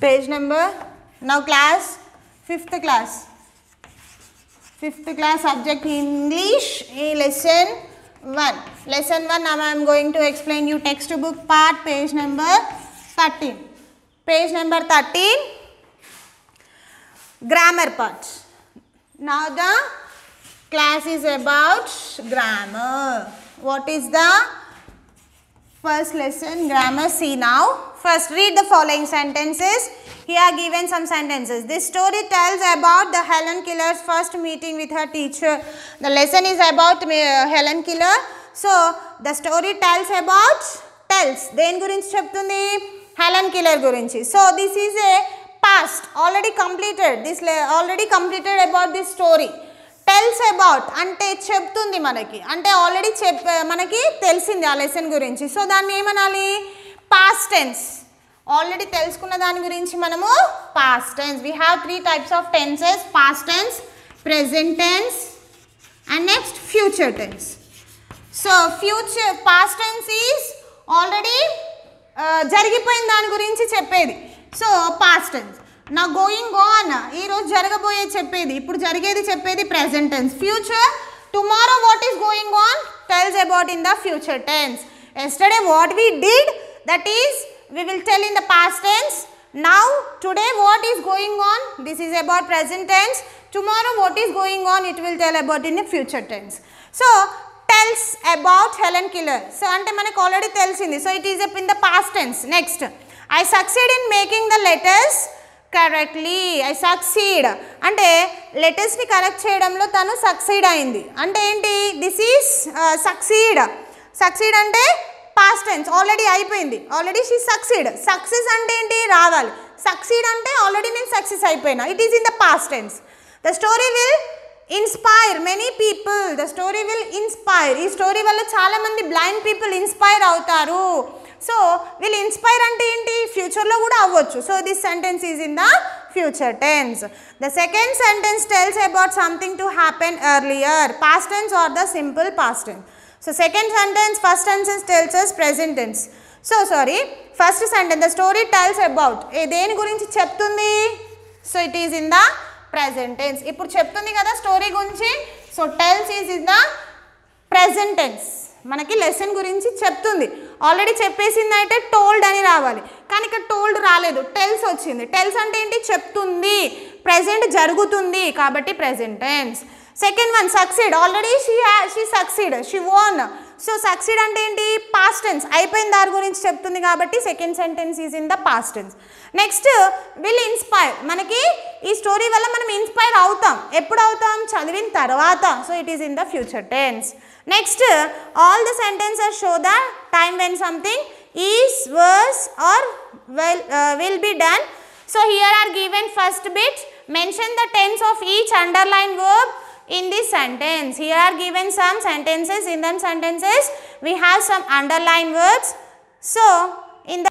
Page number now class fifth class fifth class subject English in lesson one lesson one now I am going to explain you text book part page number thirteen page number thirteen grammar part now the class is about grammar what is the first lesson? Grammar. See now. First, read the following sentences. Here are given some sentences. This story tells about the Helen Keller's first meeting with her teacher. The lesson is about uh, Helen Keller. So, the story tells about tells దేని గురించి చెప్తుంది Helen killer గురించి so this is a past already completed this already completed about this story tells about అంటే చెప్తుంది మనకి. అంటే already చెప్ మనకి తెలిసింది ఆ లెసన్ గురించి. సో దాన్ని ఏమనాలి? పాస్ట్ టెన్స్ ఆల్రెడీ తెలుసుకున్న దాని గురించి మనము past tense we have three types of tenses past tense present tense and next future tense so future past tense is already జరిగిపోయిన దాని గురించి చెప్పేది. సో పాస్ట్ టెన్స్ నా గోయింగ్ ఆన్ ఈరోజు జరగబోయే చెప్పేది ఇప్పుడు జరిగేది చెప్పేది present tense future tomorrow what is going on tells about in the future tense yesterday what we did that is we will tell in the past tense now today what is going on this is about present tense tomorrow what is going on it will tell about in the future tense so tells about helen keller so అంటే మనకు already తెలిసింది so it is in the past tense next I succeed in making the letters correctly I succeed అంటే లెటర్స్ని correct చేయడంలో తను succeed అయింది. అంటే ఏంటి? దిస్ ఈస్ సక్సీడ్ సక్సీడ్ అంటే పాస్ట్ టెన్స్ ఆల్రెడీ అయిపోయింది. ఆల్రెడీ షీ సక్సీడ్ సక్సెస్ అంటే ఏంటి? రావాలి. సక్సీడ్ అంటే ఆల్రెడీ నేను సక్సెస్ అయిపోయినా. It is in the past tense the story will inspire many people the story will inspire ఈ స్టోరీ వల్ల చాలామంది బ్లైండ్ పీపుల్ ఇన్స్పైర్ అవుతారు. సో వీళ్ళు ఇన్స్పైర్ అంటే ఏంటి? ఫ్యూచర్లో కూడా అవ్వచ్చు. So this sentence is in the future tense the second sentence tells about something to happen earlier past tense or the simple past tense so second sentence first sentence tells us present tense so sorry first sentence the story tells about a దేని గురించి చెప్తుంది? So it is in the present tense ఇప్పుడు చెప్తుంది కదా story గురించి. So tells is in the present tense మనకి lesson గురించి చెప్తుంది. ఆల్రెడీ చెప్పేసింది అయితే టోల్డ్ అని రావాలి. కానీ ఇక్కడ టోల్డ్ రాలేదు. టెల్స్ వచ్చింది. టెల్స్ అంటే ఏంటి? చెప్తుంది. ప్రెసెంట్ జరుగుతుంది కాబట్టి present tense second one succeed already she she succeed she own so succeed అంటే ఏంటి? పాస్ట్ టెన్స్ అయిపోయిన దాని గురించి చెప్తుంది కాబట్టి second sentence is in the past tense next will inspire మనకి ఈ స్టోరీ వల్ల మనం ఇన్స్పైర్ అవుతాం. ఎప్పుడు అవుతాం? చదివిన తర్వాత. So it is in the future tense Next, all the sentences show the time when something is, was or will, uh, will be done. So, here are given first bit. Mention the tense of each underlined verb in this sentence. Here are given some sentences. In them sentences, we have some underlined verbs. So, in the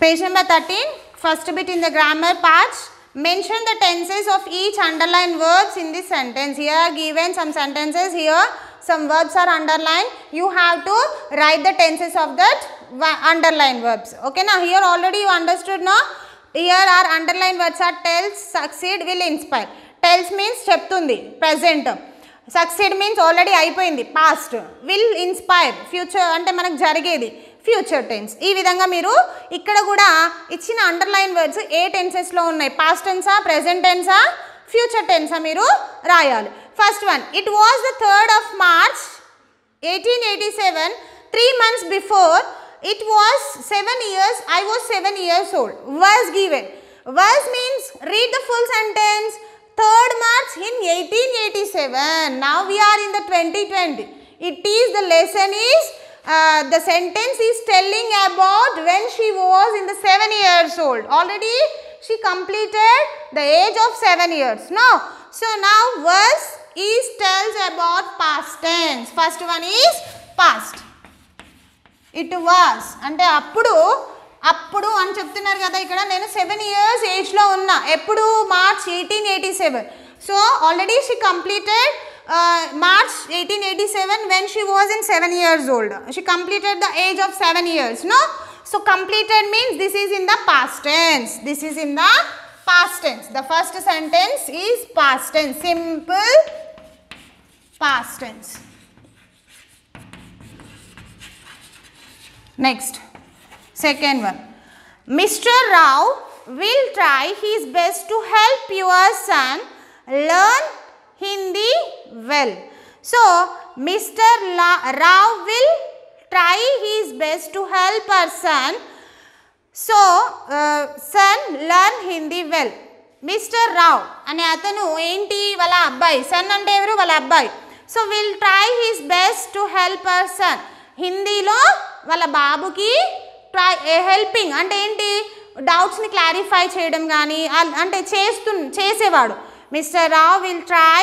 page number 13, first bit in the grammar part, mention the tenses of each underlined verbs in this sentence. Here given some sentences. Here, some verbs are underlined. You have to write the tenses of that underlined verbs. Okay, now here already you understood now. Here are underlined words are tells, succeed, will, inspire. Tells means చెప్తుంది present. Succeed means already అయిపోయింది past will inspire future అంటే మనకు జరిగేది future tense ఈ విధంగా మీరు ఇక్కడ కూడా ఇచ్చిన అండర్లైన్ వర్డ్స్ ఏ టెన్సెస్లో ఉన్నాయి? పాస్ట్ టెన్సా ప్రెజెంట్ టెన్సా ఫ్యూచర్ టెన్సా మీరు రాయాలి. First one it was the third of March eighteen eighty seven three months before it was seven years I was seven years old was given was means read the full sentence third March in eighteen eighty seven now we are in the twenty twenty it is the lesson is uh, the sentence is telling about when she was in the 7 years old. Already she completed the age of 7 years. No. So now was is tells about past tense. First one is past. It was అంటే అప్పుడు అప్పుడు అని చెప్తున్నారు కదా ఇక్కడ నేను seven years ఏజ్లో ఉన్నా ఎప్పుడు March eighteen eighty seven so already she completed uh, March 1887 when she was in 7 years old. She completed the age of 7 years. No? So, completed means this is in the past tense. This is in the past tense. The first sentence is past tense. Simple past tense. Next, second one. Mr. Rao will try his best to help your son learn Hindi well. So, Mr. La- Rao will try his best to help our son. Son learn Hindi well mister Rao అనే అతను ఏంటి వాళ్ళ అబ్బాయి sun అంటే ఎవరు వాళ్ళ అబ్బాయి so will try his best to help our son హిందీలో వాళ్ళ బాబుకి ట్రై హెల్పింగ్ అంటే ఏంటి డౌట్స్ని క్లారిఫై చేయడం కానీ అల్- అంటే చేస్తు చేసేవాడు mister will will try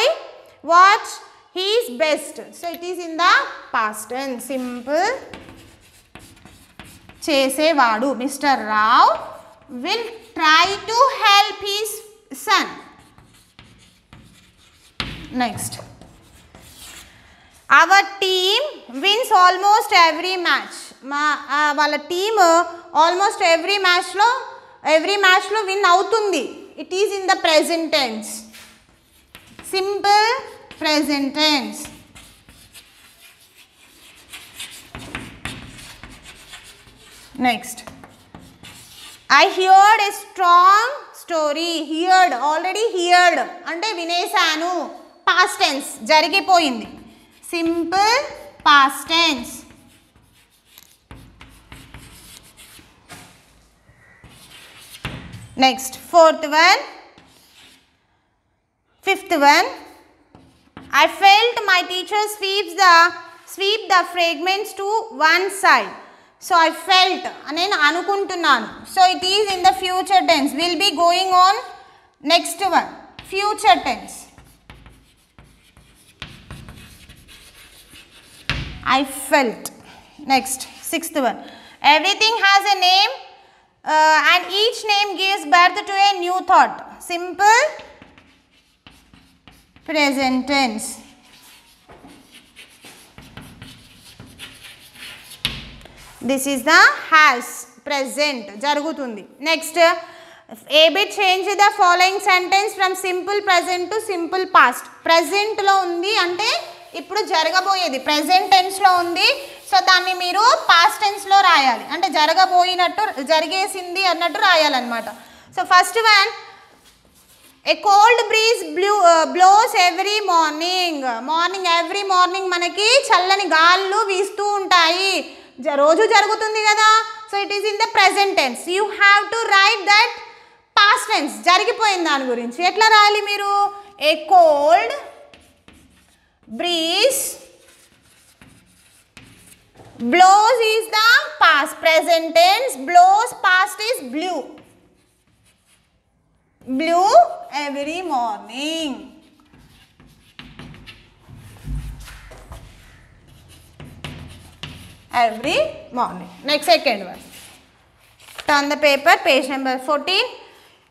watch his best so it is in the past and simple చేసేవాడు. Mister Rao will try to help his son next our team wins almost every match మా వాళ్ళ team almost every మ్యాచ్లో every మ్యాచ్లో win అవుతుంది. It is in the present tense simple present tense next I heard a strong story heard already heard అంటే వినేశాను. Past tense జరిగిపోయింది. Simple past tense next fourth one Fifth one, I felt my teacher sweeps the sweep the fragments to one side. So I felt and. So it is in the future tense. We'll be going on next one. Future tense. I felt. Next, sixth one. Everything has a name uh, and each name gives birth to a new thought. Simple present tense. This is the has present జరుగుతుంది. Next a bit change the following sentence from simple present to simple past ప్రజెంట్లో ఉంది అంటే ఇప్పుడు జరగబోయేది. Present టెన్స్లో ఉంది. So దాన్ని మీరు past టెన్స్లో రాయాలి. అంటే జరగబోయినట్టు జరిగేసింది అన్నట్టు రాయాలన్నమాట. So first one a cold breeze blew blows every morning morning every morning మనకి చల్లని గాళ్ళు వీస్తూ ఉంటాయి. జ- రోజు జరుగుతుంది కదా. So it is in the present tense you have to write that past tense జరిగిపోయిన దాని గురించి. ఎట్లా రాయాలి మీరు? A cold breeze blows is the past present tense blows past is blew blue every morning. Every morning. Next second one. Turn the paper, page number 14.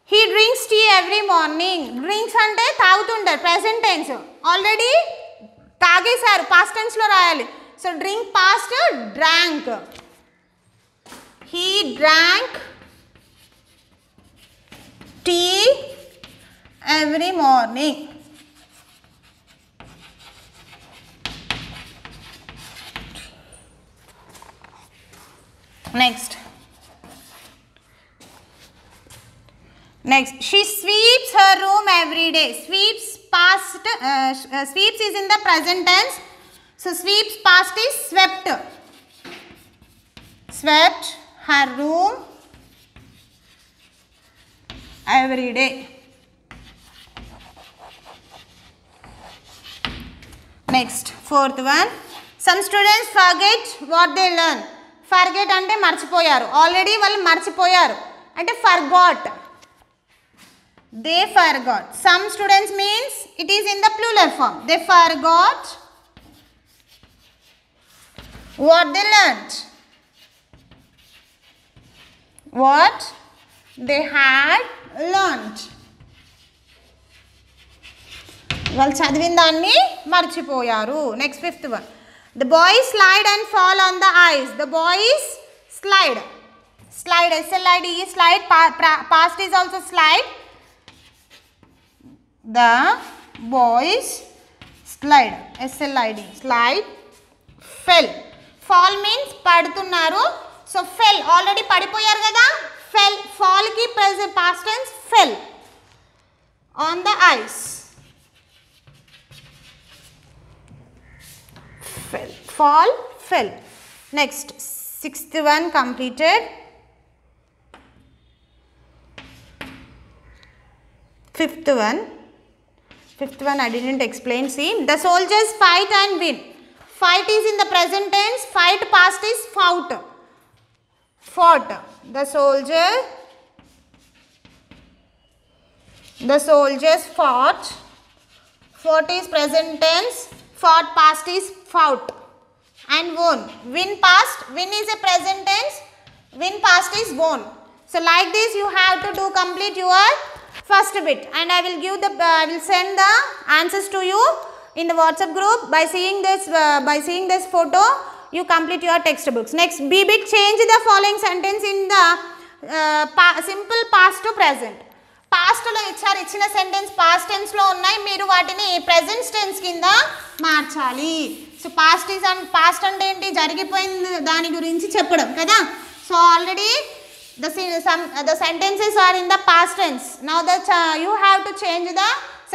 He drinks tea every morning. Drinks అంటే తాగుతుంటారు present tense already తాగేశారు past టెన్స్లో రాయాలి so drink past drank he drank tea every morning. Next. Next, she sweeps her room every day. Sweeps past, uh, uh, sweeps is in the present tense. So, sweeps past is swept. Swept her room every day. Next fourth one some students forget what they learn forget అంటే మర్చిపోయారు. Already వాళ్ళు మర్చిపోయారు. అంటే forgot they forgot some students means it is in the plural form they forgot what they learn what they had learned వాళ్ళు చదివిన దాన్ని మర్చిపోయారు. Next fifth one the boys slide and fall on the ice the boys slide slide S L I D slide past is also slide the boys slide S L I D slide fell fall means పడుతున్నారు. So fell already పడిపోయారు కదా? fell fall की present past tense fell on the ice. Fell fall fell. Next sixth one completed. Fifth one. Fifth one I didn't explain see. The soldiers fight and win. Fight is in the present tense fight past is fought. Fought the soldier the soldiers fought. Fought is present tense fought past is fought and won. Win past win is a present tense win past is won. So like this you have to do complete your first bit and i will give the uh, i will send the answers to you in the whatsapp group by seeing this uh, by seeing this photo you complete your textbooks. Next b bit change the following sentence in the uh, pa- simple past to present. పాస్ట్లో ఇచ్చారు ఇచ్చిన sentence past టెన్స్లో ఉన్నాయి. మీరు వాటిని present tense కింద మార్చాలి. So past is and past అంటే ఏంటి? జరిగిపోయింది. దాని గురించి చెప్పడం కదా? So already the some the sentences are in the past tense now the you have to change the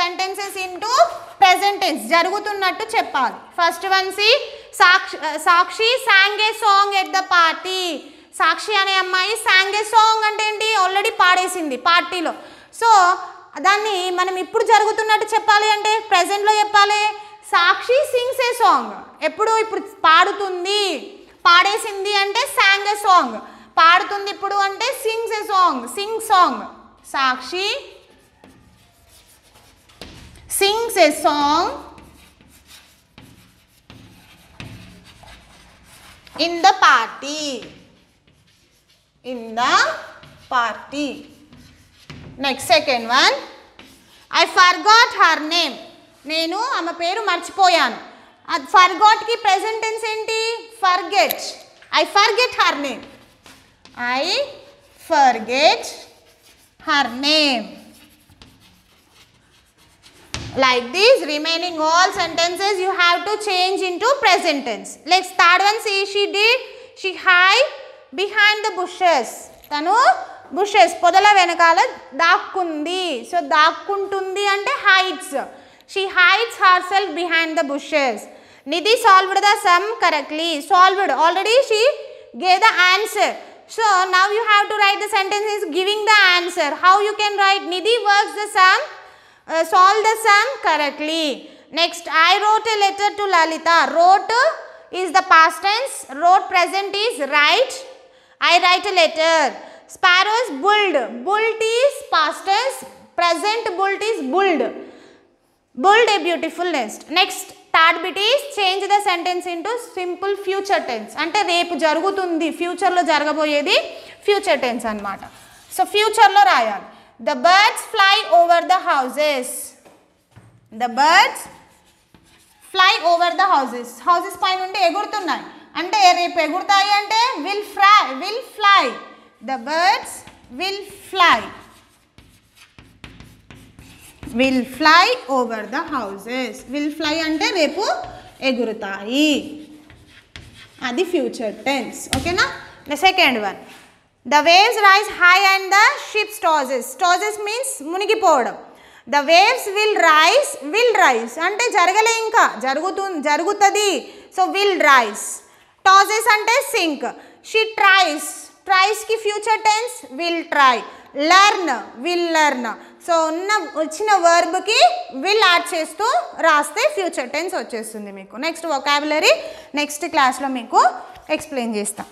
sentences into present tense జరుగుతున్నట్టు చెప్పాలి. First one C Sakshi Sakshi sang a song at the party. Sakshi అనే అమ్మాయి sang a song అంటే ఏంటి? Already పాడేసింది పార్టీలో. So దాన్ని మనం ఇప్పుడు జరుగుతున్నట్టు చెప్పాలి అంటే ప్రజెంట్లో చెప్పాలి. Sakshi sings a song. ఎప్పుడు ఇప్పుడు పాడుతుంది? పాడేసింది అంటే సాంగ్ ఏ సాంగ్. పాడుతుంది ఇప్పుడు అంటే sings a song. Sing sang. Sakshi sings a song. In the party. In the party. Next second one I forgot her name నేను ఆమె పేరు మర్చిపోయాను. అది ఫర్గాట్కి ప్రెజెంటెన్స్ ఏంటి? Forget I forget her name I forget her name Like this remaining all sentences you have to change into present tense. Like third one see she did, she hide behind the bushes. Tanu bushes, podala venakala dakkundi. So dakkuntundi ante hides. She hides herself behind the bushes. Nidhi solved the sum correctly. Solved. Already she gave the answer. So now you have to write the sentence is giving the answer. How you can write Nidhi works the sum uh, solve the sum correctly. Next, I wrote a letter to Lalita. Wrote is the past tense. Wrote present is write. I write a letter. Sparrows bulled. Bulled is past tense. Present bulled is bulled. Build a beautiful nest. Next, third bit is change the sentence into simple future tense అంటే రేపు జరుగుతుంది ఫ్యూచర్లో జరగబోయేది future tense అనమాట so ఫ్యూచర్లో రాయాలి the birds fly over the houses. The birds fly over the houses houses పైన ఉండి ఎగురుతున్నాయి. అంటే రేపు ఎగురుతాయి అంటే will fly will fly the birds will fly will fly over the houses will fly అంటే రేపు ఎగురుతాయి. అది ఫ్యూచర్ టెన్స్ ఓకేనా second one the waves rise high and the ships tosses stages means మునిగిపోవడం. The waves will rise will rise అంటే జరగలే ఇంకా. జరుగుతు జరుగుతుంది. సో విల్ రైస్ టాజెస్ అంటే sink she tries ట్రైస్కి future tense will try learn will learn so ఉన్న వచ్చిన వర్బ్కి will add చేస్తూ రాస్తే ఫ్యూచర్ టెన్స్ వచ్చేస్తుంది మీకు. నెక్స్ట్ వొకాబులరీ నెక్స్ట్ క్లాస్లో మీకు ఎక్స్ప్లెయిన్ చేస్తాం.